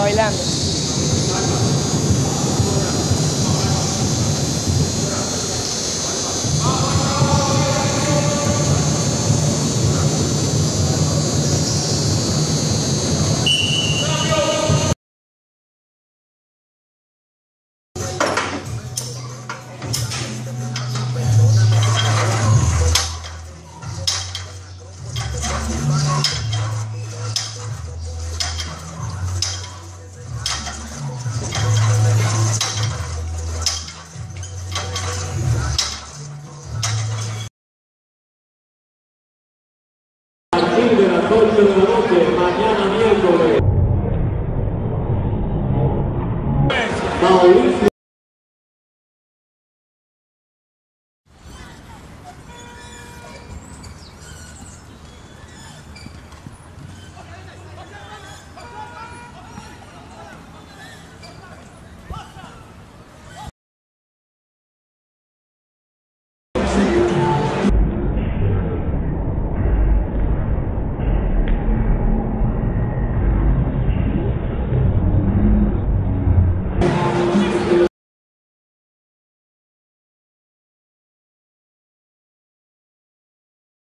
bailando. las 8 de la noche, mañana miércoles. Mauricio.